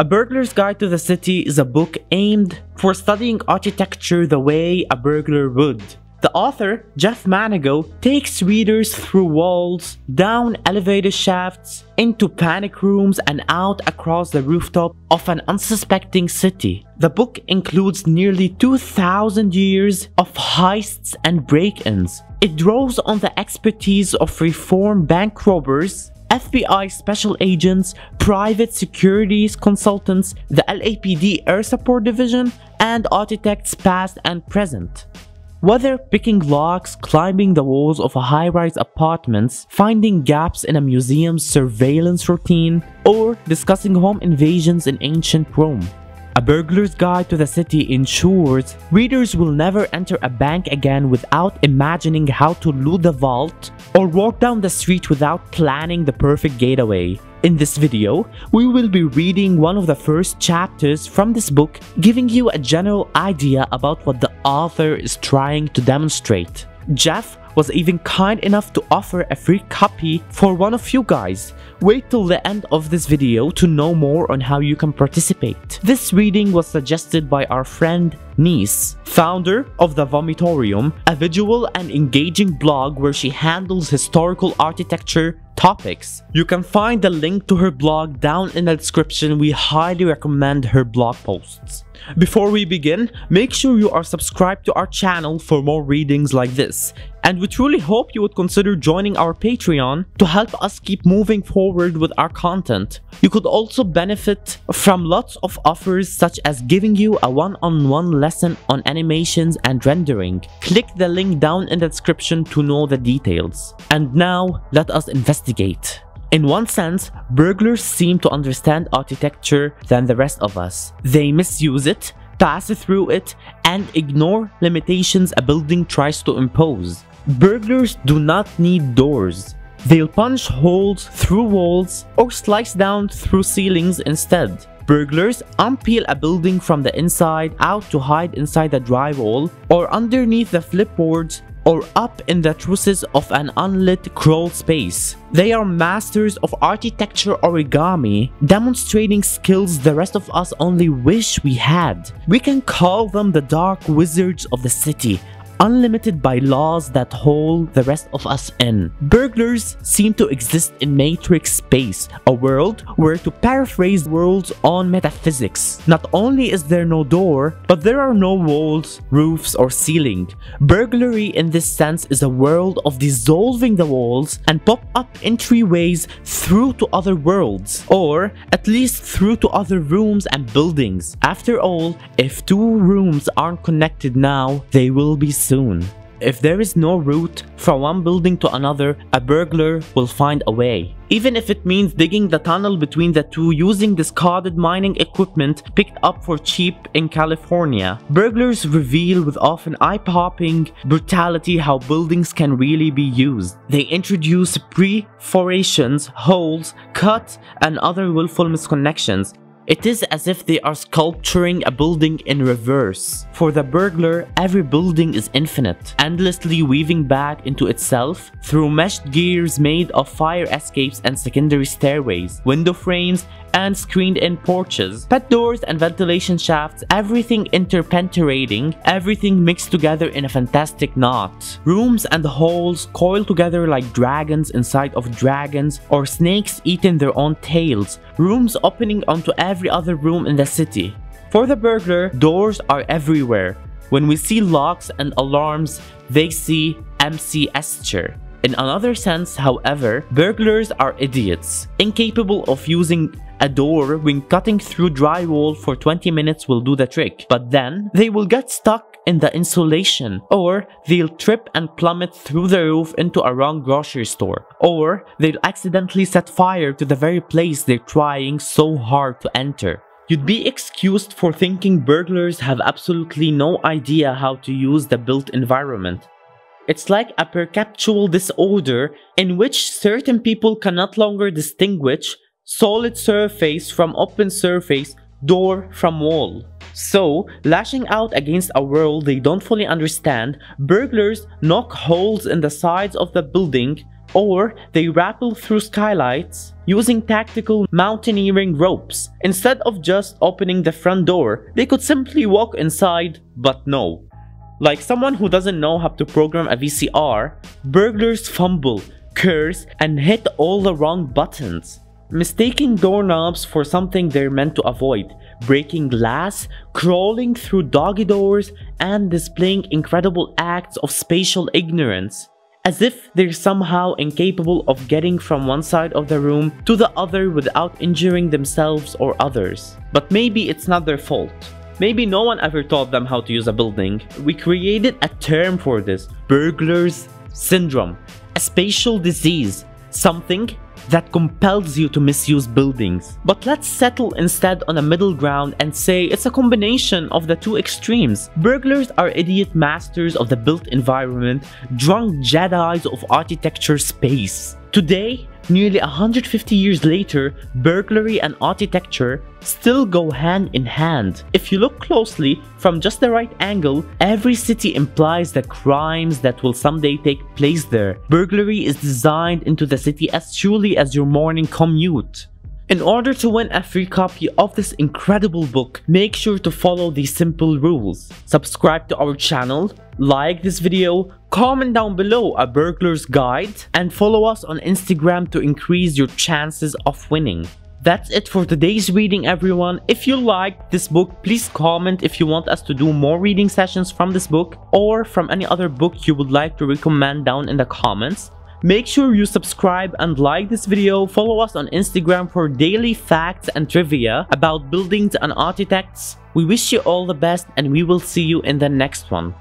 A Burglar's Guide to the City is a book aimed for studying architecture the way a burglar would. The author, Geoff Manaugh, takes readers through walls, down elevator shafts, into panic rooms and out across the rooftop of an unsuspecting city. The book includes nearly 2,000 years of heists and break-ins. It draws on the expertise of reformed bank robbers, FBI special agents, private securities consultants, the LAPD Air Support Division, and architects past and present. Whether picking locks, climbing the walls of a high-rise apartments, finding gaps in a museum's surveillance routine, or discussing home invasions in ancient Rome. A Burglar's Guide to the City ensures readers will never enter a bank again without imagining how to loot the vault or walk down the street without planning the perfect getaway. In this video, we will be reading one of the first chapters from this book giving you a general idea about what the author is trying to demonstrate. Geoff was even kind enough to offer a free copy for one of you guys. Wait till the end of this video to know more on how you can participate. This reading was suggested by our friend Nice, founder of the Vomitorium, a visual and engaging blog where she handles historical architecture topics. You can find the link to her blog down in the description. We highly recommend her blog posts. Before we begin, make sure you are subscribed to our channel for more readings like this. And we truly hope you would consider joining our Patreon to help us keep moving forward with our content. You could also benefit from lots of offers such as giving you a one-on-one -on -one lesson on animations and rendering. Click the link down in the description to know the details. And now, let us investigate. In one sense, burglars seem to understand architecture than the rest of us. They misuse it, pass through it, and ignore limitations a building tries to impose. Burglars do not need doors. They'll punch holes through walls or slice down through ceilings instead. Burglars unpeel a building from the inside out to hide inside the drywall or underneath the flipboards or up in the trusses of an unlit crawl space. They are masters of architecture origami, demonstrating skills the rest of us only wish we had. We can call them the dark wizards of the city, unlimited by laws that hold the rest of us in. Burglars seem to exist in matrix space, a world where to paraphrase worlds on metaphysics, not only is there no door, but there are no walls, roofs, or ceiling. Burglary in this sense is a world of dissolving the walls and pop-up entryways through to other worlds, or at least through to other rooms and buildings. After all, if two rooms aren't connected now, they will be soon. If there is no route from one building to another, a burglar will find a way. Even if it means digging the tunnel between the two using discarded mining equipment picked up for cheap in California. Burglars reveal with often eye-popping brutality how buildings can really be used. They introduce perforations, holes, cuts, and other willful misconnections it is as if they are sculpturing a building in reverse. For the burglar, every building is infinite, endlessly weaving back into itself through meshed gears made of fire escapes and secondary stairways, window frames, and screened-in porches, pet doors and ventilation shafts, everything interpenetrating, everything mixed together in a fantastic knot. Rooms and halls coil together like dragons inside of dragons or snakes eating their own tails, rooms opening onto every other room in the city. For the burglar, doors are everywhere. When we see locks and alarms, they see MC Escher. In another sense, however, burglars are idiots, incapable of using a door when cutting through drywall for 20 minutes will do the trick, but then they will get stuck in the insulation, or they'll trip and plummet through the roof into a wrong grocery store, or they'll accidentally set fire to the very place they're trying so hard to enter. You'd be excused for thinking burglars have absolutely no idea how to use the built environment. It's like a perceptual disorder in which certain people can not longer distinguish solid surface from open surface, door from wall. So, lashing out against a world they don't fully understand, burglars knock holes in the sides of the building Or they rappel through skylights using tactical mountaineering ropes. Instead of just opening the front door, they could simply walk inside, but no. Like someone who doesn't know how to program a VCR, burglars fumble, curse, and hit all the wrong buttons. Mistaking doorknobs for something they're meant to avoid, breaking glass, crawling through doggy doors, and displaying incredible acts of spatial ignorance. As if they're somehow incapable of getting from one side of the room to the other without injuring themselves or others. But maybe it's not their fault. Maybe no one ever taught them how to use a building. We created a term for this, burglar's syndrome, a spatial disease, something that compels you to misuse buildings. But let's settle instead on a middle ground and say it's a combination of the two extremes. Burglars are idiot masters of the built environment, drunk Jedis of architecture space. Today, nearly 150 years later, burglary and architecture still go hand in hand. If you look closely, from just the right angle, every city implies the crimes that will someday take place there. Burglary is designed into the city as truly as your morning commute. In order to win a free copy of this incredible book, make sure to follow these simple rules. Subscribe to our channel, like this video, comment down below a burglar's guide, and follow us on Instagram to increase your chances of winning. That's it for today's reading everyone. If you liked this book, please comment if you want us to do more reading sessions from this book or from any other book you would like to recommend down in the comments. Make sure you subscribe and like this video, follow us on Instagram for daily facts and trivia about buildings and architects. We wish you all the best and we will see you in the next one.